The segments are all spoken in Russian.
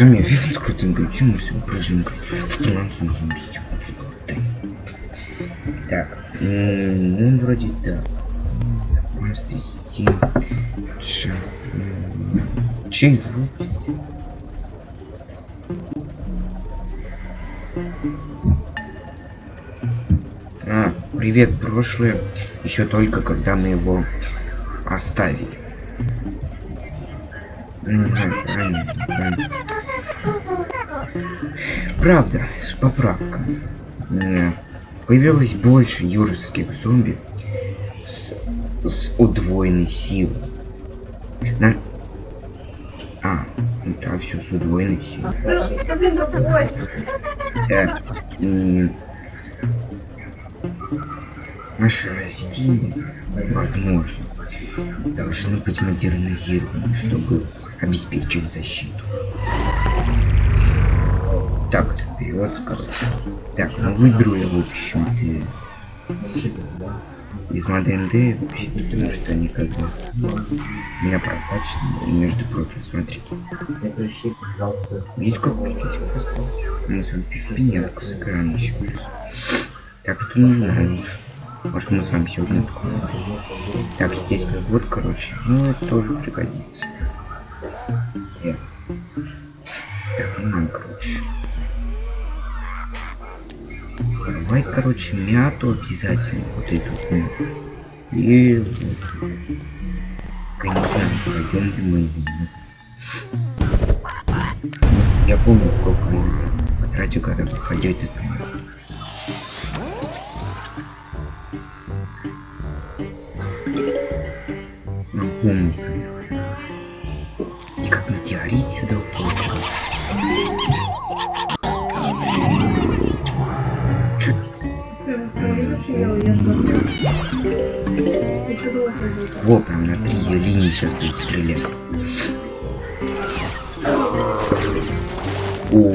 Зомби, вифенскую зомби, тюмурсу, пружинку, в зомби, Так, ну вроде так. Запустить, сейчас, чего? А, привет, прошлое. Еще только когда мы его оставили. Правда, с поправкой. Появилось больше юрских зомби с, с удвоенной силой. На... А, да, все с удвоенной силой. Да. Наше растение, возможно, должны быть модернизированы, чтобы обеспечить защиту. Так, вперед, короче. Так, ну выберу я, в общем-то, из Modern Day, потому что они как бы меня прокачаны. Между прочим, смотрите. Видите, как? Ну, сам пипинерку с экрана еще Так, это не знаю уж. Может мы с вами сегодня откроем. Так, естественно, вот, короче. Ну, это тоже пригодится. Yeah. Так, ну короче. Давай, короче, мяту обязательно. Вот эту. И вот. Конечно, пойдем мы что я помню, сколько я потратил, когда проходил эту мяту. Напомню. И как метеорит сюда упал. Во, прям на три линии сейчас будет стрелять. О,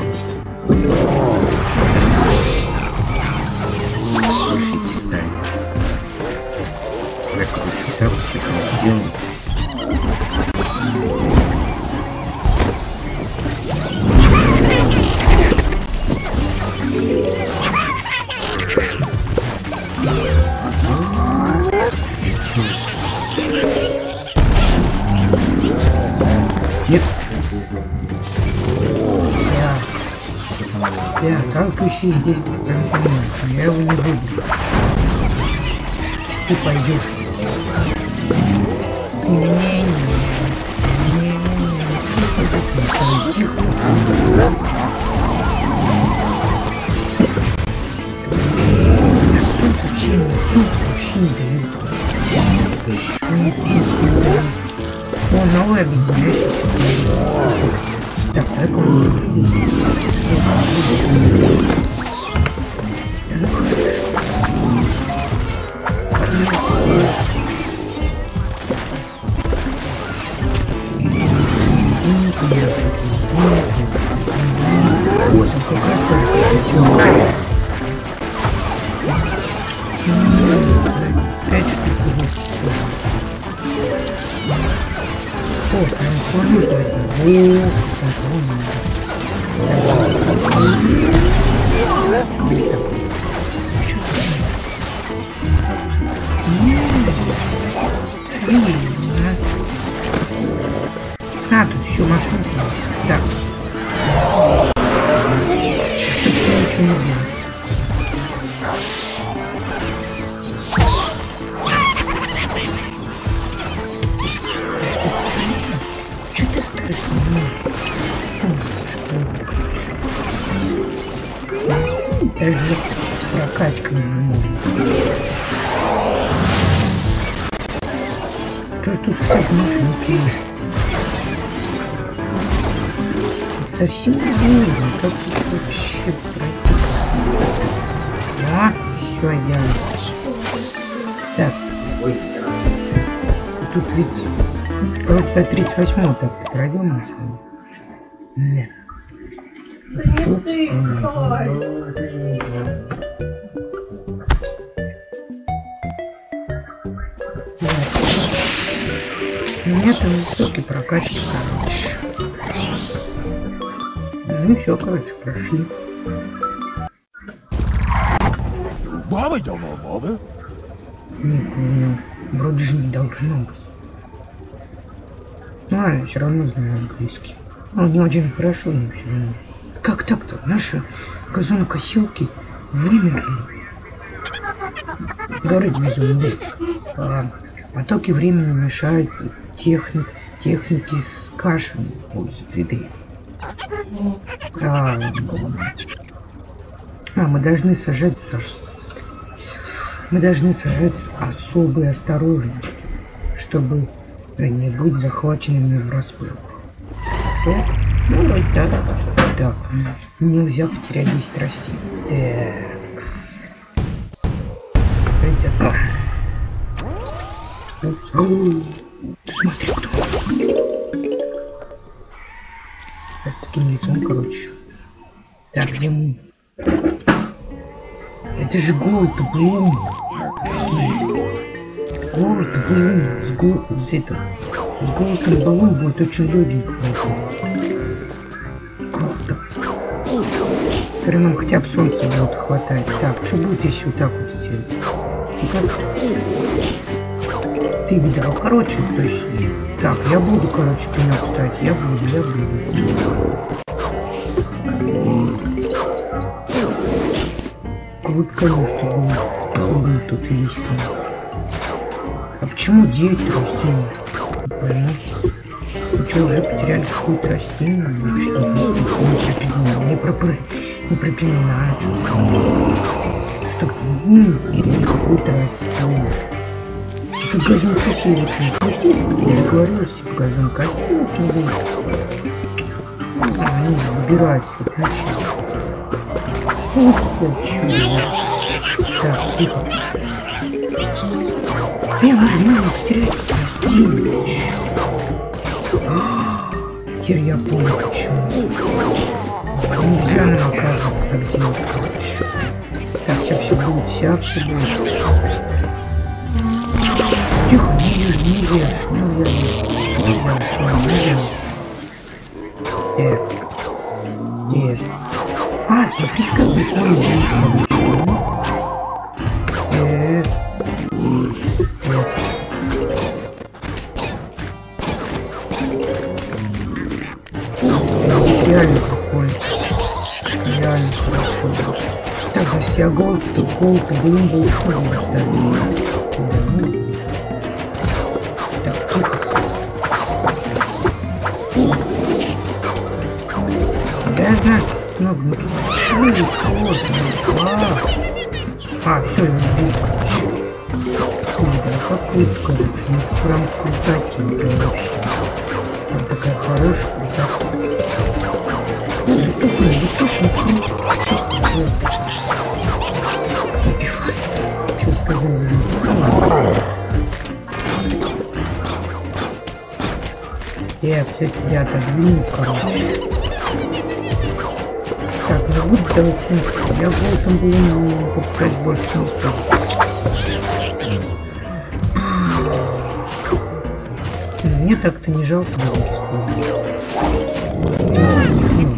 Танкующий здесь, прям понимаю, я его не выберу. Ты пойдешь. Меня не не, не, не, Тихо. Вообще не, солнце вообще не дают. Что не дают? О, новый объединяющийся. Так, так он. Вот, как раз тоже Пять штук О, трансформер трансформер. Блин, а. тут еще машинка есть. Так. Тут ничего не делать. Можно. Что тут машинки есть? Это совсем не Как тут вообще пройти? А, все, я. Так. Тут ведь просто 38 так пройдем Нет высокий прокачки, короче. Ну все, короче, прошли. Бабы дома, бабы? Не понял. Вроде же не должно быть. Ну, ладно, все равно знаю английский. Он не очень хорошо, но все равно. Как так-то? Наши газонокосилки вымерли. Говорит безумный. А, потоки времени мешают техник, техники с кашей пользуются еды. А, а, мы должны сажать со, мы должны сажать с особой осторожностью, чтобы не быть захваченными врасплох. Да? Ну, вот так. Так. Нельзя потерять 10 растений. Так. Так. Смотри, кто. с таким лицом, короче. Так, где мы? Это же голод блин. Голод блин. С гол... С этого. С голосом баллон будет очень легенько. Круто. Нам хотя бы солнца будет хватать. Так, что будет, если вот так вот сделать? Ты видел, короче, точнее. Так, я буду, короче, пенек ставить. Я буду, я буду. Вот, конечно, было. Какой тут есть. А почему 9 растений? Пойму. Вы что, уже потеряли какое-то растение? Что, не припоминаю, не, припоминаю, что Что, ну, теряли какое-то растение. Это газон пустить? Я же говорил, по газон кассировать не будет. Они же выбираются, вообще. Ух ты, чё. Так, тихо. Я потерять растение. Теперь я понял, почему. Нельзя оказывается так делать, короче. Так, все, все будет, все, все будет. Я голод, то голод блин большой Так, Короче, ну прям крутательный вообще. Она такая хорошая. Убивай. Что сказал? Так, сейчас тебя отодвинут, короче. Так, ну давать пункт. Я голдом блин покупать больше не стал. Мне так-то не жалко.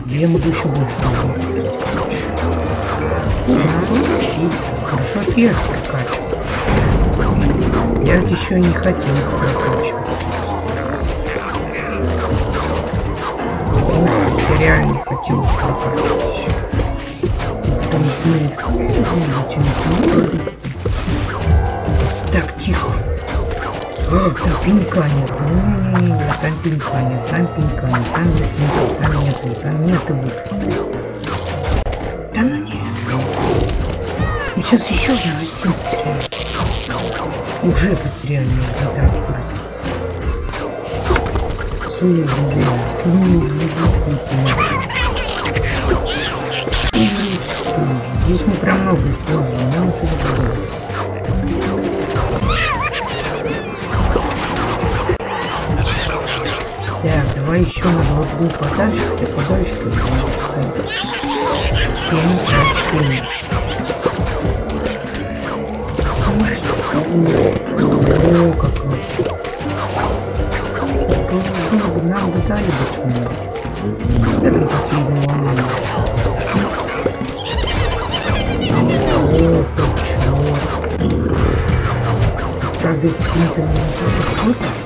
Я могу еще больше. Хорошо перс прокачивать. Я еще не хотел их прокачивать. Я реально не хотел прокачивать. Так, Там пенька нет. М-м-м, там пенька нет, там пенька нет, там нет пенька, там нету, там нету. Да ну нет. Мы сейчас еще одна Россию потеряем. Уже потеряли. Слушай, слушай, действительно. Здесь мы прям много используем, давай еще вот будет подальше, хотя подальше ты Семь растений. О, как вот. Нам бы дали бы что-нибудь. Это последний момент. О, как черт. Правда, это сильно не круто.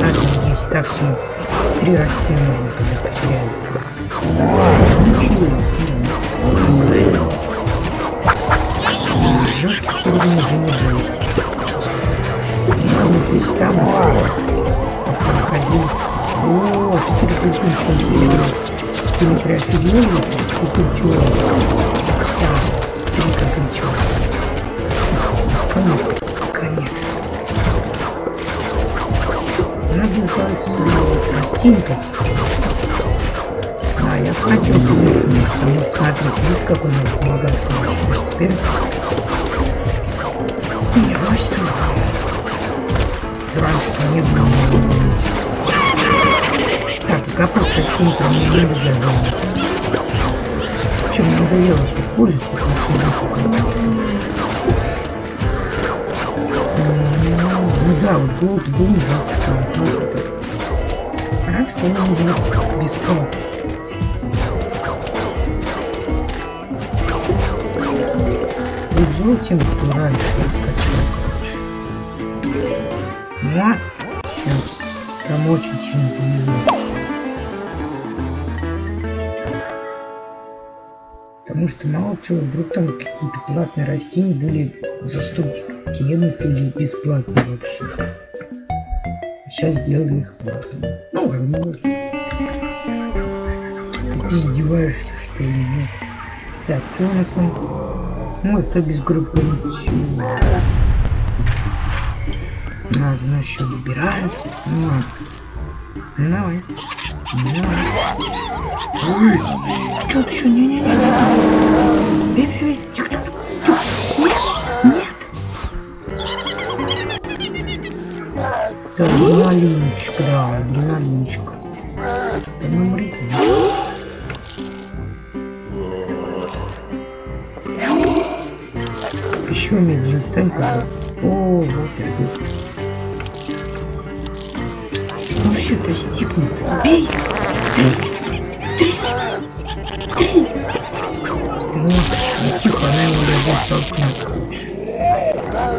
Надо так все. Три растения можно сказать потеряли. Жестких уровней уже не будет. Что если там проходил. О, четыре культуры. Ты не приофигел? Культура. Так, три как ничего. Конец. Каких-то. Да, я хотел бы, потому что смотри, видишь, как он мне помогает, конечно, теперь не властвую. Раньше-то не было Так, растений прям не нельзя было. Чем надоело это использовать, потому что не да, вот был не жалко, что он был это. Раньше, по-моему, был бесплатно. Вот тем, кто раньше скачал, короче. Ну, сейчас. Там очень сильно повезло. Потому что мало чего, вдруг там какие-то платные растения были за 100 генов или бесплатно вообще. Сейчас сделали их платными. Ну, возможно. Ты издеваешься, что ли? Нет. Так, что у нас там? Ну, это без группы ничего. Нас, значит, выбираем. Ну, ладно. Ну, давай. Ну, давай. Ой, что ты еще? Не-не-не. Бей, бей, бей. Да, адреналинчик, да, адреналинчик. Да ну, мри. Еще медленно стань, пожалуйста. О, вот быстро. Ну что достигнет? Бей! Стрель! Стрель! Стрель! Вот, ну, тихо, она его даже столкнет.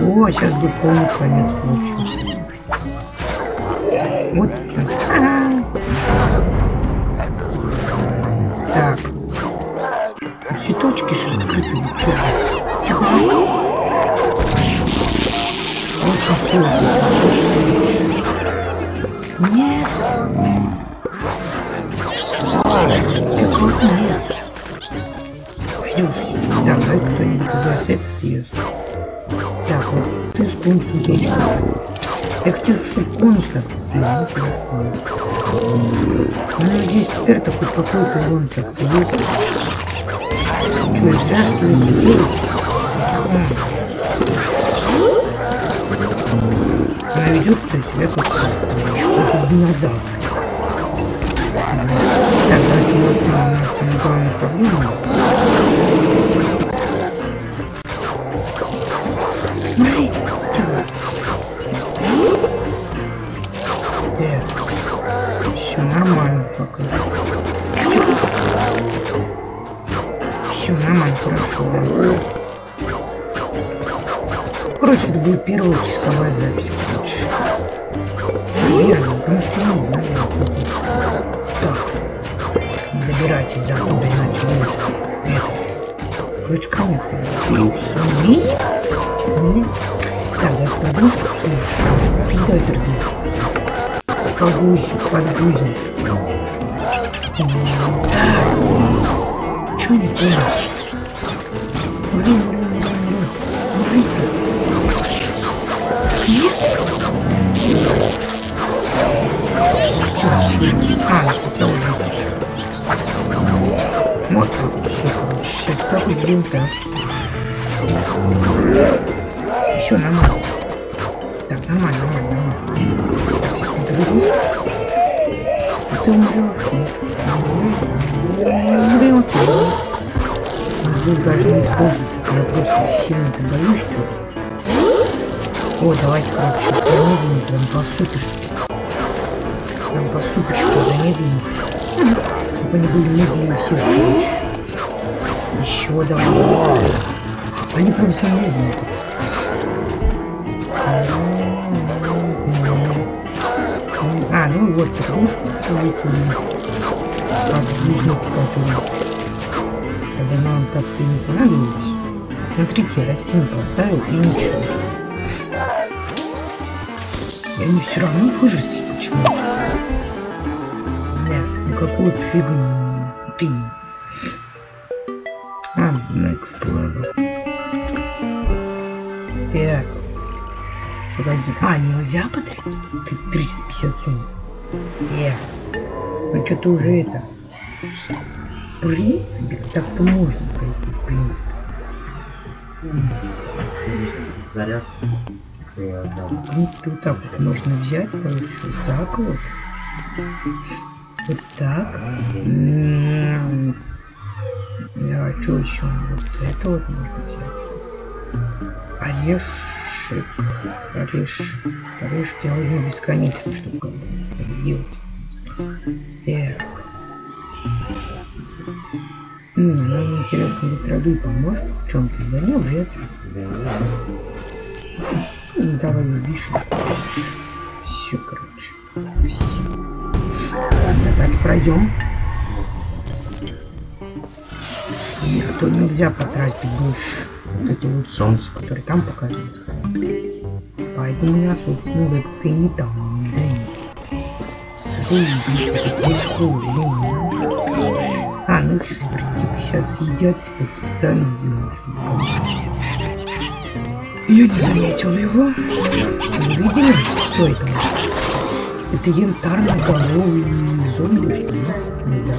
О, сейчас будет полный конец получился. Вот так. Так. Цветочки же открыты? Тихо. Очень сложно. Нет. Так вот нет. Пойдешь. Так, дай кто-нибудь из это съест. Так, вот ты с точно. Я хотел, чтобы не Ну, надеюсь, теперь такой какой-то так-то есть. Что, я зря что ли это делаю? Она ведет себя как какой-то динозавр. Так, давайте у нас самая главная проблема. Короче, это будет первая часовая запись, короче. Наверное, потому что не знаю. Так. Добирайтесь до куда иначе будет это. Короче, конец. Так, я пойду, что слушаю. Пизда вернусь. Погузи, подгузи. Чё не понял? Блин, так. Все, нормально. Так, нормально, нормально, нормально. А ты умрешь. Даже не используется, я просто сильно-то боюсь что О, давайте, короче, замедлим прям по суперски. Прям по суперски замедлим. Чтобы они были медленнее всех. Еще давай. Они прям замедленные. А, ну вот, потому что эти воздушных, которые когда нам так и не понадобилось. Смотрите, растение поставил и ничего. И они все равно выросли почему-то. Нет, ну какую-то фигню. Ты. Погоди. А, нельзя потратить? Ты 350 сумм. Э. Ну что-то уже это. В принципе, так-то можно пройти, в принципе. Заряд. В принципе, вот так вот можно взять, короче, вот так вот. Вот так. М-м-м. А что еще? Вот это вот можно взять. Орешек. Ореш. Орешки я возьму бесконечно, это делать. Так. М, Ну, интересно, ветродуй поможет в чем-то? Да не вряд ли. Ну, давай вишенку. Все, короче. Все. Ладно, так пройдем. Никто нельзя потратить больше вот эти вот солнце, которые там показывают. Поэтому вот, ну, это ты не там, да. А, ну их типа сейчас съедят, типа специально сделают. Я не заметил его. Вы видели? Что это? Это янтарно-головый зомби, что ли? Да.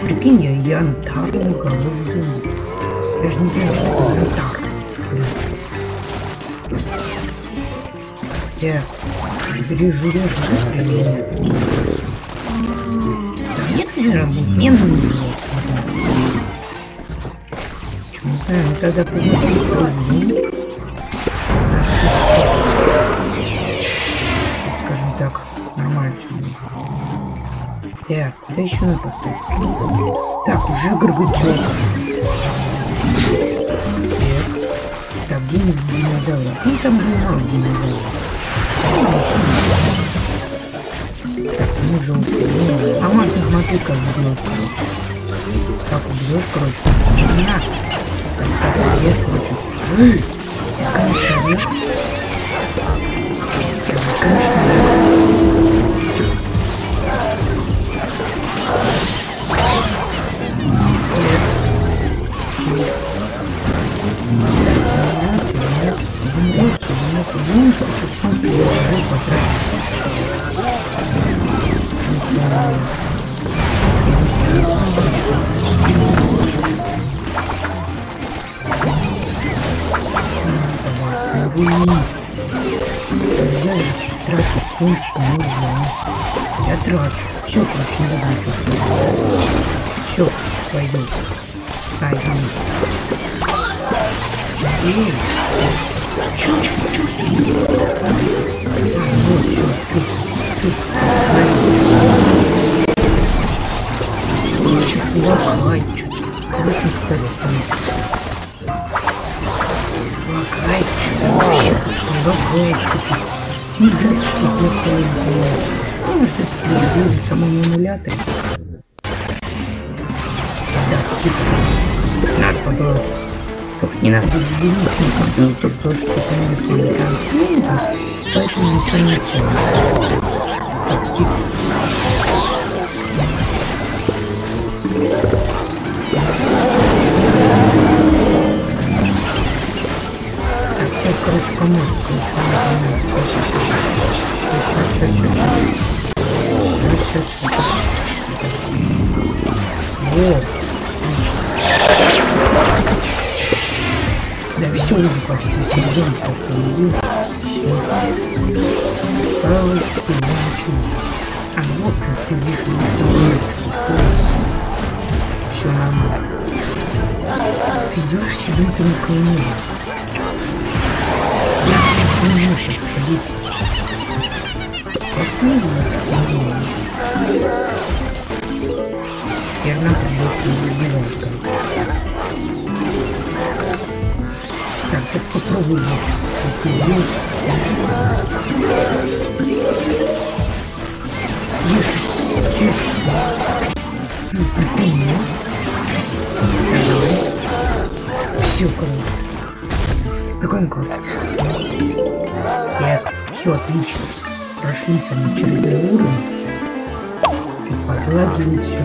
Прикинь, я янтарно-головый зомби. Я же не знаю, что это янтар. Я режу, режу, режу. Да нет, не работает, не нужно. Чё, не знаю, ну тогда посмотрим. Скажем так, нормально. Так, куда еще надо поставить? Так, уже горгульдёк. Так, где динозавра? Ну там было мало динозавров. Так, мы же ушли. А можно смотри, как сделать, короче. Так, убьет, короче. Меня. Так, так, есть, короче. Плохое, блядь. Ну, это делать в самом эмуляторе. Да, типа. Надо попробовать. Только не надо на компьютер, то, что становится американцем. Поэтому ничего не делаю. Так, скип. Короче, поможет. Короче, он поможет. Сейчас, сейчас, сейчас. Вот. Да все уже почти сезон как-то идет. Правый все, А вот ты следишь, что нет. Все нормально. Ведешь себя ты никого можешь обходить. Посмотрим Теперь нам придется убивать Так, так попробуй вот. Съешь, съешь. Давай. Все, короче. Прикольно круто. Так, все отлично. Прошли с вами очередной уровень. Подлагивает все.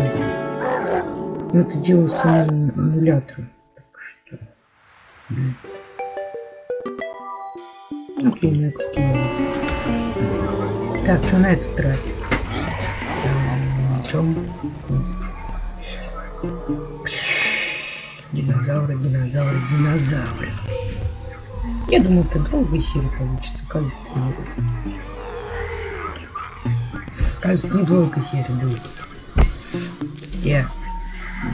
Но это дело самим эмулятором. Так что... Окей, на это скинули. Так, что на этот раз? Чем? Динозавры, динозавры, динозавры. Я думал, там долгая серия получится. Кажется. Кажется, недолгая серия будет. Я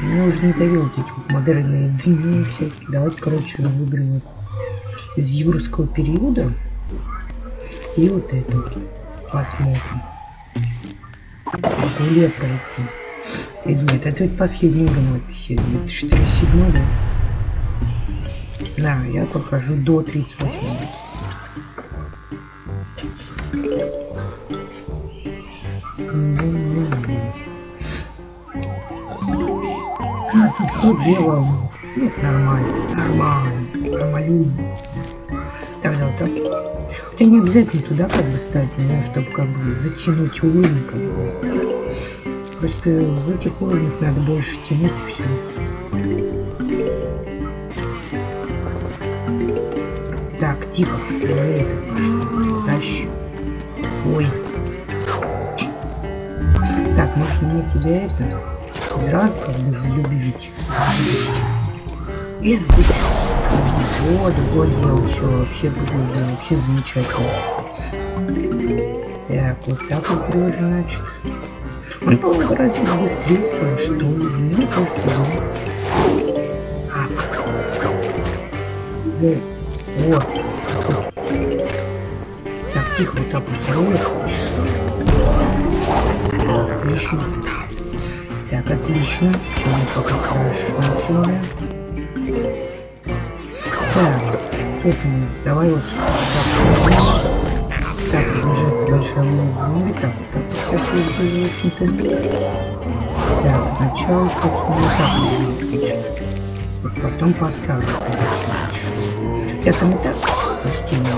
мне уже вот эти модерные длиннее всякие. Давайте, короче, выберем из юрского периода. И вот это. Посмотрим. Гуле пройти. И нет, это ведь последний уровень в этой серии. Это 47 да? Да, я прохожу до 38 А, тут что делал? Ну, нормально, нормально, нормально. Тогда вот так. Хотя не обязательно туда как бы ставить, но чтобы как бы затянуть уровень как бы. Просто в этих уровнях надо больше тянуть все. Тихо, пошло. Дальше. Ой. Так, может мне тебя это сразу как бы залюбить. И быстро. Вот, вот делал все, вообще было вообще замечательно. Так, вот так вот тоже, значит. Он, по-моему, гораздо быстрее стал, что ли? Ну, просто, да. Ак. Вот. Вот. Так, тихо, вот сделаю. Отлично. Так, отлично. Все мы пока хорошо делаем. Так, тут у нас, давай вот так. Так, приближается большая волна. Так, так, так, так, сначала тут вот так Вот потом поставлю. Там и так почти не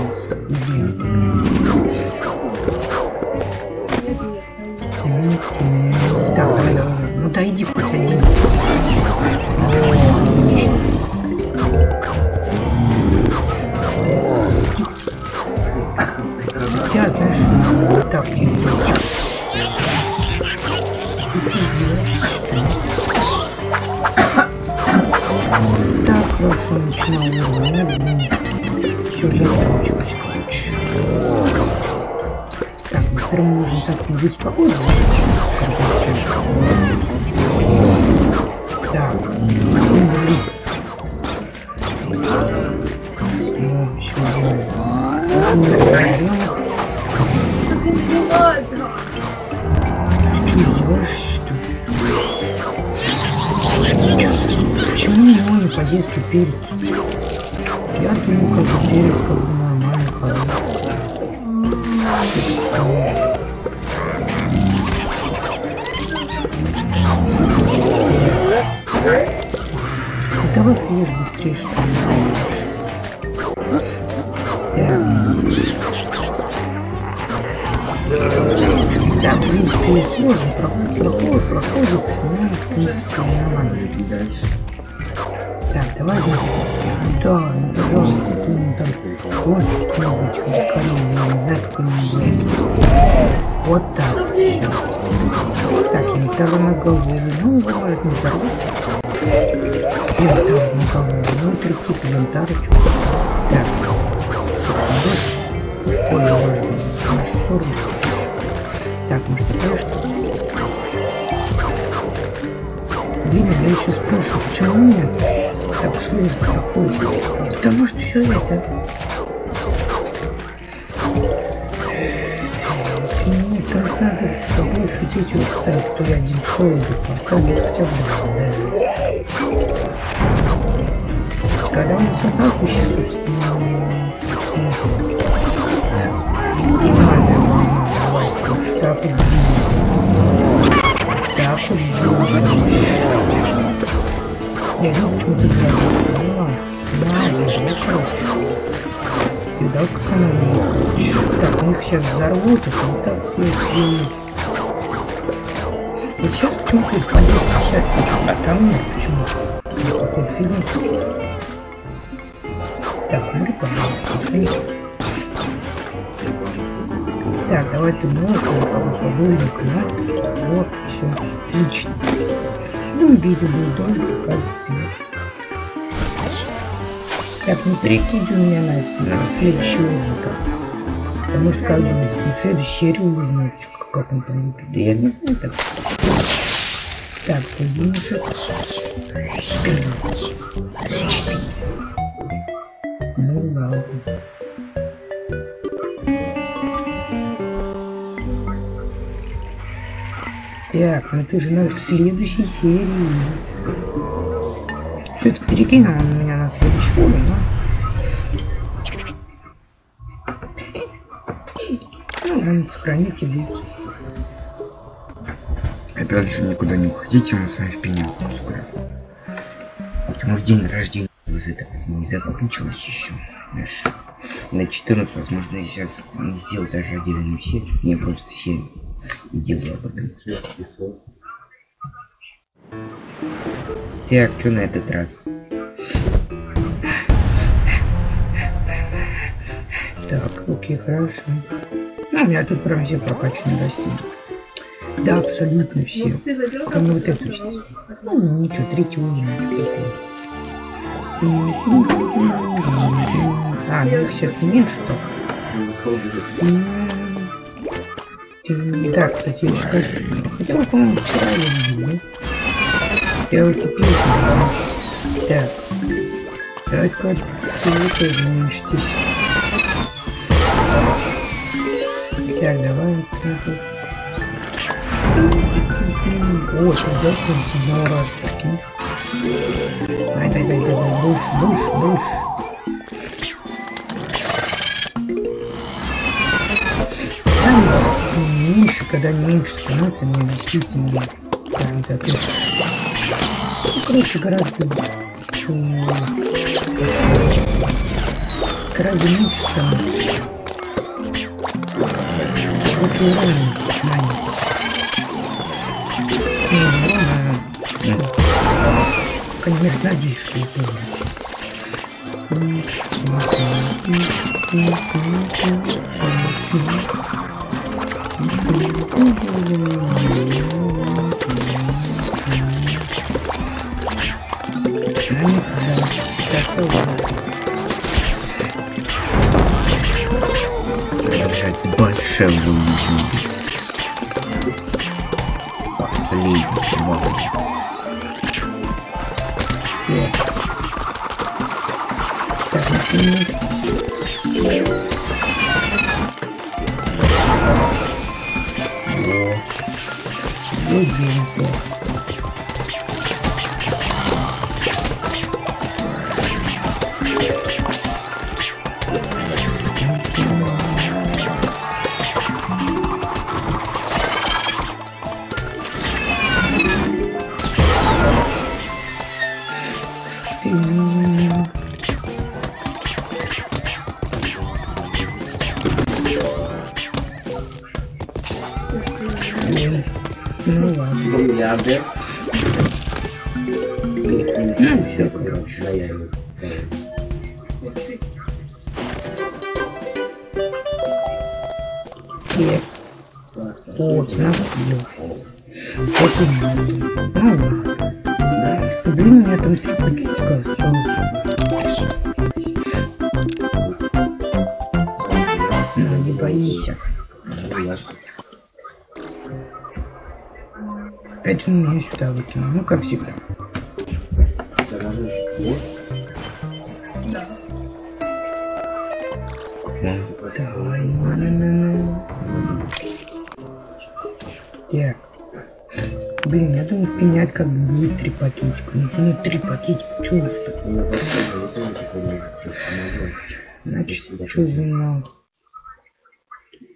Так, хорошо, начинал уровень. все закончилось, короче. Так, теперь мы нужно так не беспокоиться. Так, блин. Детству перец? Я думаю, как перец как бы нормально, хороший. Ну, Давай съешь быстрее, что Вот так. Так, инвентарь на голову, ну, бывает, не взорвут. Инвентарь на голову, ну, три куб инвентаря, чё. Так, в нашу сторону. Так, может, такая что Блин, я еще спрашиваю, почему меня так сложно проходит? Потому что все это... побольше дети вот ставить, кто я один холодит, поставить хотя бы два, да. Когда у нас так еще, собственно, ну, и так вот сделаем. Так вот сделаем. Я вижу, что ты. Ну ладно. Надо, я короче. Ты дал как она. Так, мы их сейчас взорвут, это вот так. Вот сейчас их по 10 а там нет почему-то. Вот такой фильм. Так, умри, пожалуйста, ушли. Так, давай ты можешь, подольник, да? Вот, все, отлично. Ну, видео будет долго, кажется. Так, не перекидывай меня на, на следующий уровень. Потому что как бы следующей серии узнать, как он там выглядит. Я не знаю так. Так, поднимемся. Четыре. Четыре. Ну ладно. Так, ну ты же наверное, в следующей серии. Что-то перекинул он меня на следующий уровень, да? Ну, ладно, сохраните быть. Опять же, никуда не уходите, мы с вами в пенёку скоро. Потому что день рождения из этого не закончилось еще. Знаешь, на 14, возможно, я сейчас сделаю даже отдельную серию. Не просто серию. Делаю об этом. Так, что на этот раз? Так, окей, хорошо. Ну, у меня тут прям все прокачаны растения. Да, абсолютно все. Кроме вот этого. Ну, ничего, уровень такой. А, ну их все-таки меньше только. Да, кстати, я считаю. Хотя бы, по-моему, вчера я видел, да? Я вот купил. Так. Давайте-ка вот тоже уменьшитесь. Так, давай так вот. О, тогда с одного раза прикинь. Дай, дай, дай, дай, дай, больше, больше, больше. Там меньше, когда меньше становятся, они действительно прям как. Ну, короче, гораздо гораздо меньше становится. Очень уровень конечно, шеф был лично. Последний чувак. Thank you. Давай. Так. Блин, я думал пенять как бы будет три пакетика. Ну, ну три пакетика, чего уж? Значит, что за мало?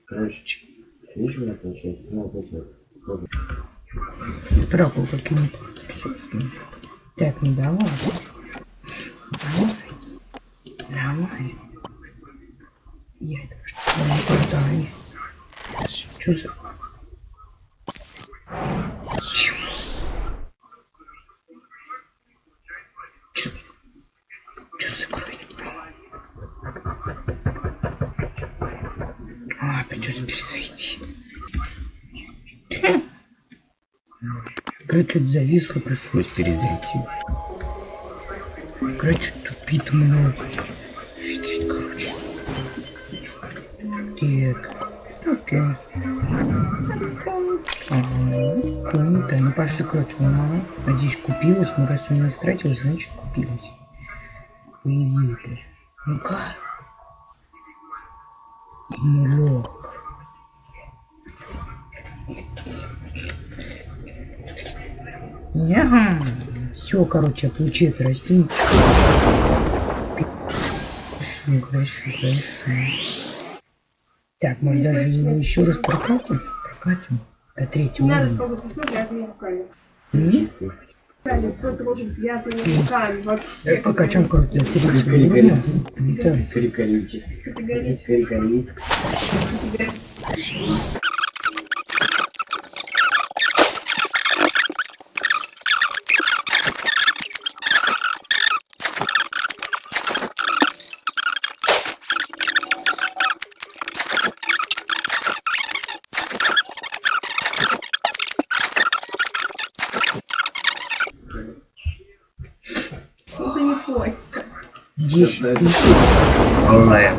Короче, видишь, меня получается? Ну, вот это. Справку какие-нибудь. Так, ну давай. Давай. Давай. Я это что не. Что за... Чего? Чё? За кровь? А. Короче, зависло, пришлось перезайти. Короче, тупит много. Так. Окей. Ага. Круто. Ну пошли, короче, мало. Надеюсь, купилась. Ну раз у меня стратилась, значит купилась. По идее-то. Ну-ка. Мулек. Ага. Все, короче, получил это растение. Хорошо, хорошо, хорошо. Так, может даже его еще раз прокатим? Прокатим. До третьего Надо уровня. Нет? Вообще. Покачам как до третьего уровня. Так. Крикорите. Крикорите. Это не хочет. 10 тысяч. Аллая.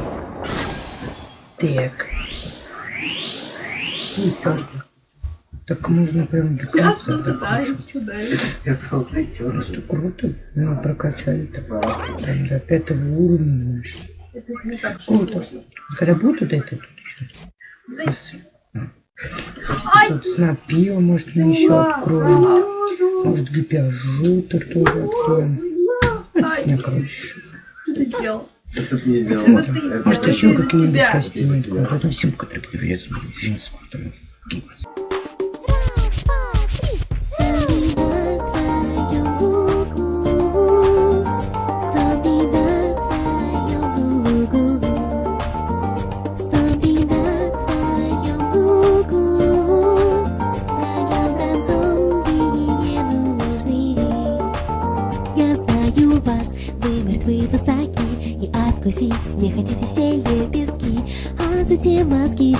Так. Типа. Так можно прям до конца докручивать. Просто круто. Ну, прокачали-то. Прям до пятого уровня. значит. Это не так Круто. Когда будет это тут еще? Тут снапила, может, мы еще откроем. Может, гипиажутер тоже откроем. Не, короче. Что ты делал? Не? Посмотрим. Может, еще какие-нибудь тебя. растения откроем. Потом всем, которые придется будет откусить не хотите все лепестки А затем мозги